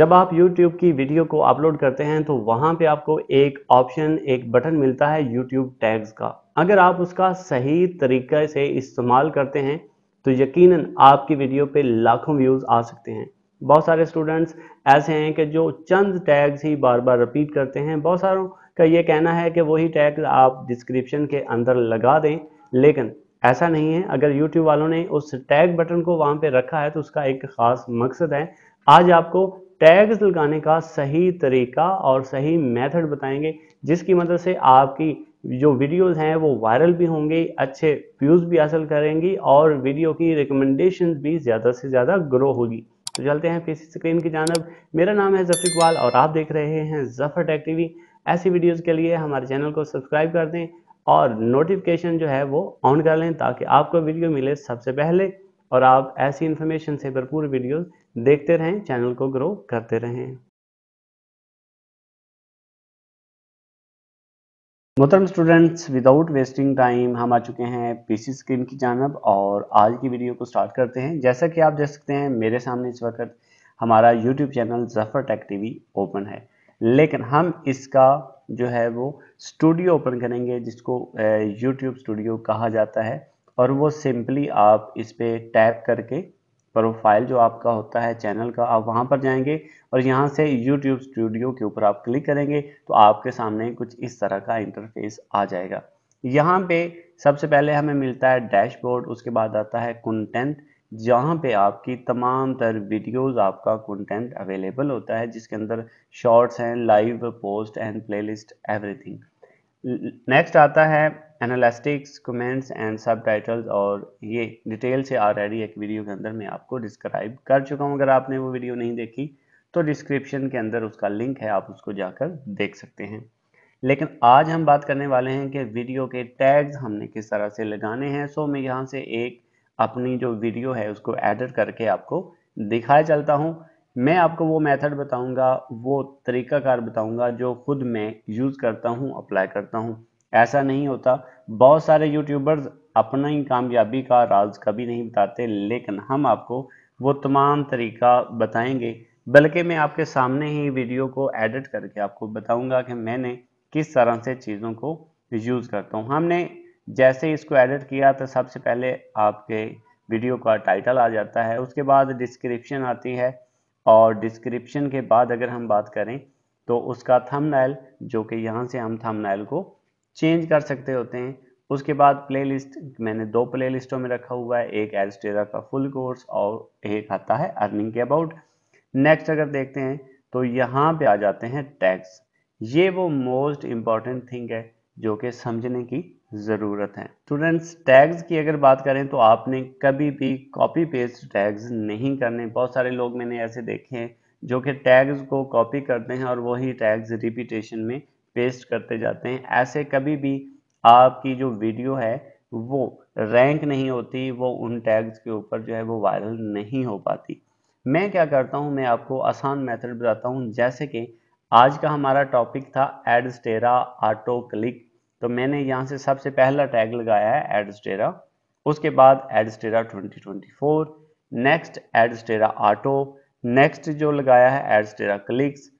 जब आप YouTube की वीडियो को अपलोड करते हैं तो वहाँ पे आपको एक ऑप्शन एक बटन मिलता है YouTube टैग्स का। अगर आप उसका सही तरीके से इस्तेमाल करते हैं तो यकीनन आपकी वीडियो पे लाखों व्यूज़ आ सकते हैं। बहुत सारे स्टूडेंट्स ऐसे हैं कि जो चंद टैग्स ही बार बार रिपीट करते हैं। बहुत सारों का ये कहना है कि वही टैग आप डिस्क्रिप्शन के अंदर लगा दें, लेकिन ऐसा नहीं है। अगर YouTube वालों ने उस टैग बटन को वहाँ पे रखा है तो उसका एक ख़ास मकसद है। आज आपको टैग्स लगाने का सही तरीका और सही मेथड बताएँगे, जिसकी मदद से आपकी जो वीडियोस हैं वो वायरल भी होंगे, अच्छे व्यूज़ भी हासिल करेंगी और वीडियो की रिकमेंडेशन भी ज़्यादा से ज़्यादा ग्रो होगी। तो चलते हैं पीसी स्क्रीन की जानब। मेरा नाम है ज़फ़र इकबाल और आप देख रहे हैं ज़फ़र टेक टीवी ऐसी वीडियोज़ के लिए हमारे चैनल को सब्सक्राइब कर दें और नोटिफिकेशन जो है वो ऑन कर लें, ताकि आपको वीडियो मिले सबसे पहले और आप ऐसी इन्फॉर्मेशन से भरपूर वीडियोस देखते रहें, चैनल को ग्रो करते रहें। मोहतरम स्टूडेंट्स विदाउट वेस्टिंग टाइम हम आ चुके हैं पीसी स्क्रीन की जानब और आज की वीडियो को स्टार्ट करते हैं। जैसा कि आप देख सकते हैं, मेरे सामने इस वक्त हमारा YouTube channel Zafar tech TV open है। लेकिन हम इसका जो है वो स्टूडियो ओपन करेंगे, जिसको यूट्यूब स्टूडियो कहा जाता है और वो सिंपली आप इस पर टैप करके प्रोफ़ाइल जो आपका होता है चैनल का, आप वहाँ पर जाएँगे और यहाँ से यूट्यूब स्टूडियो के ऊपर आप क्लिक करेंगे तो आपके सामने कुछ इस तरह का इंटरफेस आ जाएगा। यहाँ पे सबसे पहले हमें मिलता है डैशबोर्ड उसके बाद आता है कंटेंट जहाँ पे आपकी तमाम तर वीडियोस आपका कंटेंट अवेलेबल होता है, जिसके अंदर शॉर्ट्स हैं live post and playlist everything next आता है एनालिस्टिक्स कमेंट्स एंड सब और ये डिटेल से ऑलरेडी एक वीडियो के अंदर मैं आपको डिस्क्राइब कर चुका हूँ। अगर आपने वो वीडियो नहीं देखी तो डिस्क्रिप्शन के अंदर उसका लिंक है, आप उसको जाकर देख सकते हैं। लेकिन आज हम बात करने वाले हैं कि वीडियो के टैग्स हमने किस तरह से लगाने हैं। सो मैं यहाँ से एक अपनी जो वीडियो है, उसको एडिट करके आपको दिखाया चलता हूँ। मैं आपको वो मेथड बताऊँगा, वो तरीकाकार बताऊँगा जो खुद मैं यूज़ करता हूँ अप्लाई करता हूँ। ऐसा नहीं होता। बहुत सारे यूट्यूबर्स अपना ही कामयाबी का राज कभी नहीं बताते, लेकिन हम आपको वो तमाम तरीका बताएँगे। बल्कि मैं आपके सामने ही वीडियो को एडिट करके आपको बताऊँगा कि मैंने किस तरह से चीज़ों को यूज़ करता हूँ। हमने जैसे इसको एडिट किया तो सबसे पहले आपके वीडियो का टाइटल आ जाता है। उसके बाद डिस्क्रिप्शन आती है। और डिस्क्रिप्शन के बाद अगर हम बात करें तो उसका थंबनेल जो कि यहाँ से हम थंबनेल को चेंज कर सकते होते हैं। उसके बाद प्लेलिस्ट मैंने दो प्लेलिस्टों में रखा हुआ है, एक एडस्टेरा का फुल कोर्स और एक आता है अर्निंग के अबाउट नेक्स्ट अगर देखते हैं तो यहाँ पे आ जाते हैं टैक्स ये वो मोस्ट इंपॉर्टेंट थिंग है, जो कि समझने की ज़रूरत है। स्टूडेंट्स टैग्स की अगर बात करें तो आपने कभी भी कॉपी पेस्ट टैग्स नहीं करने। बहुत सारे लोग मैंने ऐसे देखे हैं जो कि टैग्स को कॉपी करते हैं और वही टैग्स रिपीटेशन में पेस्ट करते जाते हैं। ऐसे कभी भी आपकी जो वीडियो है, वो रैंक नहीं होती, वो उन टैग्स के ऊपर जो है वो वायरल नहीं हो पाती। मैं क्या करता हूँ, मैं आपको आसान मेथड बताता हूँ। जैसे कि आज का हमारा टॉपिक था एडस्टेरा ऑटो क्लिक तो मैंने यहाँ से सबसे पहला टैग लगाया है एडस्टेरा उसके बाद Adsterra 2024 next Adsterra auto next जो लगाया है Adsterra clicks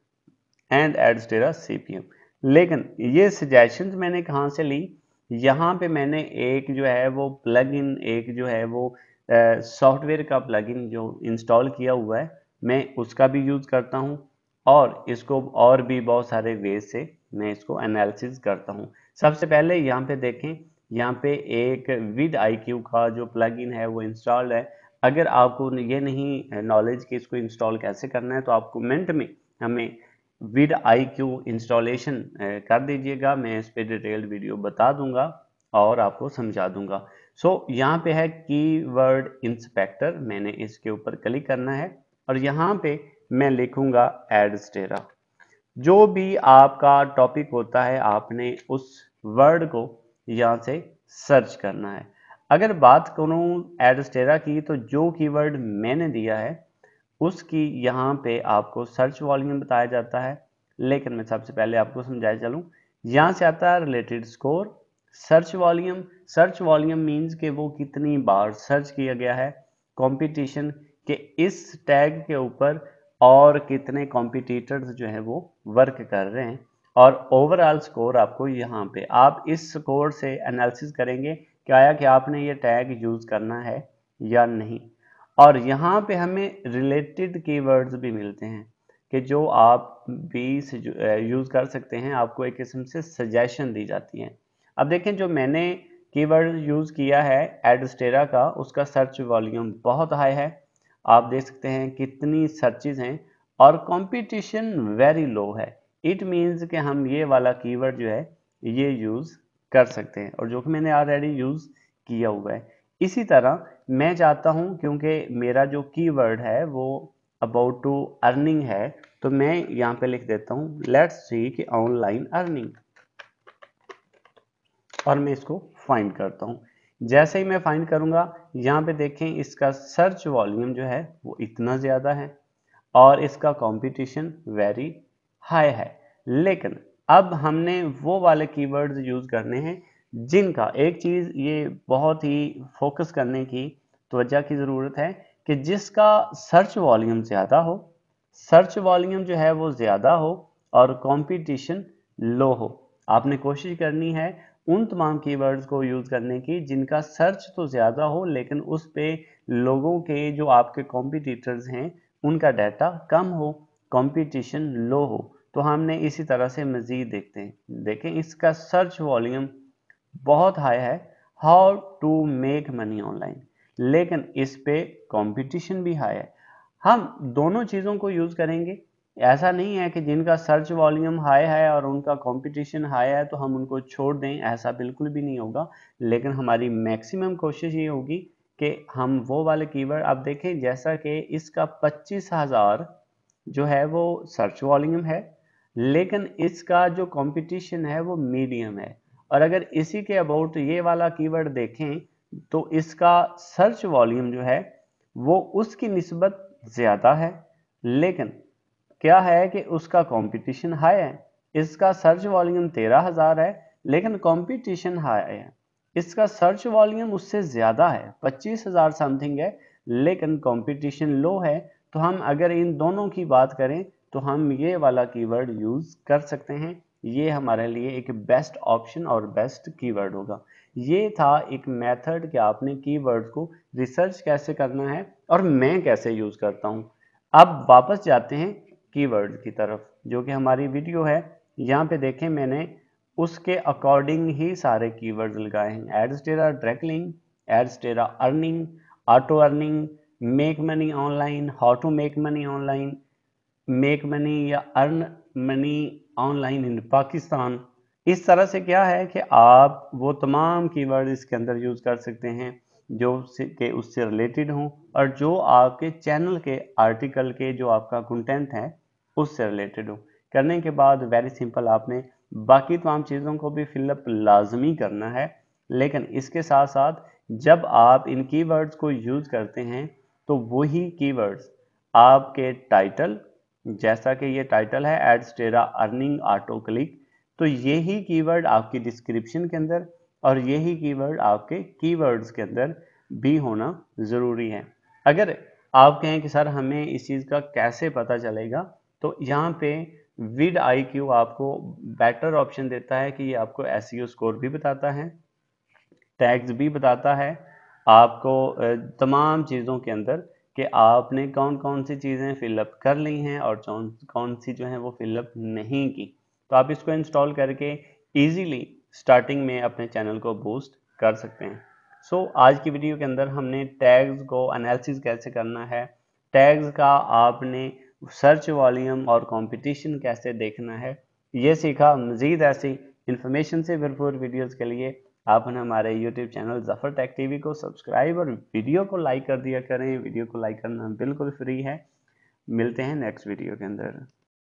and Adsterra CPM लेकिन ये सजेशंस मैंने कहाँ से ली? यहाँ पे मैंने एक जो है वो प्लगइन एक जो है वो सॉफ्टवेयर का प्लगइन जो इंस्टॉल किया हुआ है, मैं उसका भी यूज़ करता हूँ और इसको और भी बहुत सारे वे से मैं इसको एनालिसिस करता हूँ। सबसे पहले यहाँ पे देखें यहाँ पे एक विद आई का जो प्लगइन है वो इंस्टॉल्ड है। अगर आपको ये नहीं नॉलेज कि इसको इंस्टॉल कैसे करना है तो आप कमेंट में हमें विद आई क्यू इंस्टॉलेशन कर दीजिएगा। मैं इस पर डिटेल्ड वीडियो बता दूँगा और आपको समझा दूँगा। सो so, यहाँ पे है कीवर्ड इंस्पेक्टर मैंने इसके ऊपर क्लिक करना है और यहाँ पे मैं लिखूँगा एडस्टेरा जो भी आपका टॉपिक होता है, आपने उस वर्ड को यहाँ से सर्च करना है। अगर बात करूँ एडस्टेरा की तो जो कीवर्ड मैंने दिया है, उसकी यहाँ पे आपको सर्च वॉल्यूम बताया जाता है। लेकिन मैं सबसे पहले आपको समझाया चलूँ, यहाँ से आता है related score search volume search volume means कि वो कितनी बार सर्च किया गया है। कंपटीशन के इस टैग के ऊपर और कितने कॉम्पिटिटर्स जो है वो वर्क कर रहे हैं। और ओवरऑल स्कोर आपको यहाँ पे, आप इस स्कोर से एनालिसिस करेंगे कि आया कि आपने ये टैग यूज़ करना है या नहीं। और यहाँ पे हमें रिलेटेड कीवर्ड्स भी मिलते हैं कि जो आप भी यूज़ कर सकते हैं, आपको एक किस्म से सजेशन दी जाती है। अब देखें, जो मैंने कीवर्ड यूज़ किया है एडस्टेरा का, उसका सर्च वॉल्यूम बहुत हाई है। आप देख सकते हैं कितनी सर्चिज हैं और कंपटीशन वेरी लो है। इट मीन्स कि हम ये वाला कीवर्ड जो है, ये यूज़ कर सकते हैं। और जो कि मैंने ऑलरेडी यूज़ किया हुआ है। इसी तरह मैं चाहता हूँ क्योंकि मेरा जो कीवर्ड है, वो अबाउट टू अर्निंग है तो मैं यहाँ पे लिख देता हूँ लेट्स सी कि ऑनलाइन अर्निंग और मैं इसको फाइंड करता हूँ। जैसे ही मैं फाइंड करूँगा, यहाँ पे देखें इसका सर्च वॉल्यूम जो है, वो इतना ज़्यादा है और इसका कंपटीशन वेरी हाई है। लेकिन अब हमने वो वाले कीवर्ड्स यूज़ करने हैं, जिनका एक चीज़ ये बहुत ही फोकस करने की तवज्जा की ज़रूरत है कि जिसका सर्च वॉल्यूम ज़्यादा हो सर्च वॉल्यूम जो है वो ज़्यादा हो और कंपटीशन लो हो। आपने कोशिश करनी है उन तमाम कीवर्ड्स को यूज़ करने की, जिनका सर्च तो ज़्यादा हो, लेकिन उस पर लोगों के जो आपके कॉम्पिटिटर्स हैं, उनका डाटा कम हो कंपटीशन लो हो। तो हमने इसी तरह से मज़ीद देखते हैं। देखें, इसका सर्च वॉल्यूम बहुत हाई है। How to make money online लेकिन इस पे कंपटीशन भी हाई है। हम दोनों चीज़ों को यूज़ करेंगे। ऐसा नहीं है कि जिनका सर्च वॉल्यूम हाई है और उनका कंपटीशन हाई है तो हम उनको छोड़ दें, ऐसा बिल्कुल भी नहीं होगा। लेकिन हमारी मैक्सिमम कोशिश ये होगी कि हम वो वाले कीवर्ड आप देखें, जैसा कि इसका पच्चीस हज़ार जो है वो सर्च वॉल्यूम है, लेकिन इसका जो कंपटीशन है वो मीडियम है। और अगर इसी के अबाउट ये वाला कीवर्ड देखें तो इसका सर्च वॉल्यूम जो है वो उसकी नस्बत ज़्यादा है, लेकिन क्या है कि उसका कंपटीशन हाई है? इसका सर्च वॉल्यूम तेरह हज़ार है, लेकिन कंपटीशन हाई है। इसका सर्च वॉल्यूम उससे ज़्यादा है, पच्चीस हज़ार समथिंग है, लेकिन कंपटीशन लो है। तो हम अगर इन दोनों की बात करें तो हम ये वाला कीवर्ड यूज़ कर सकते हैं। ये हमारे लिए एक बेस्ट ऑप्शन और बेस्ट कीवर्ड होगा। ये था एक मेथड कि आपने कीवर्ड को रिसर्च कैसे करना है और मैं कैसे यूज़ करता हूँ। अब वापस जाते हैं कीवर्ड की तरफ़, जो कि हमारी वीडियो है। यहाँ पे देखें मैंने, उसके अकॉर्डिंग ही सारे कीवर्ड लगाए हैं। Ads Adsterra ड्रैकलिंग Adsterra earning auto earning make money online how to make money online make money या earn money online in Pakistan इस तरह से क्या है कि आप वो तमाम कीवर्ड इसके अंदर यूज़ कर सकते हैं। जो के उससे रिलेटेड हों और जो आपके चैनल के आर्टिकल के जो आपका कंटेंट है, उससे रिलेटेड हो। करने के बाद वेरी सिंपल आपने बाकी तमाम चीज़ों को भी फिलअप लाजमी करना है। लेकिन इसके साथ साथ जब आप इन कीवर्ड्स को यूज़ करते हैं तो वही कीवर्ड्स आपके टाइटल जैसा कि ये टाइटल है एड्स टेरा अर्निंग ऑटो क्लिक तो यही कीवर्ड आपकी डिस्क्रिप्शन के अंदर और यही कीवर्ड आपके कीवर्ड्स के अंदर भी होना ज़रूरी है। अगर आप कहें कि सर हमें इस चीज़ का कैसे पता चलेगा तो यहाँ पे विड आई क्यू आपको बेटर ऑप्शन देता है कि ये आपको एस स्कोर भी बताता है टैग्स भी बताता है। आपको तमाम चीज़ों के अंदर कि आपने कौन कौन सी चीज़ें फिलअप कर ली हैं और कौन कौन सी जो हैं वो फिलअप नहीं की। तो आप इसको इंस्टॉल करके इजीली स्टार्टिंग में अपने चैनल को बूस्ट कर सकते हैं। सो so, आज की वीडियो के अंदर हमने टैग्स को एनालिसिस कैसे करना है? टैग्स का आपने सर्च वॉल्यूम और कंपटीशन कैसे देखना है? ये सीखा मज़ीद ऐसी इन्फॉर्मेशन से भरपूर वीडियोज़ के लिए। आपने हमारे YouTube channel Zafar tech TV को सब्सक्राइब और वीडियो को लाइक कर दिया करें। वीडियो को लाइक करना बिल्कुल फ्री है। मिलते हैं नेक्स्ट वीडियो के अंदर।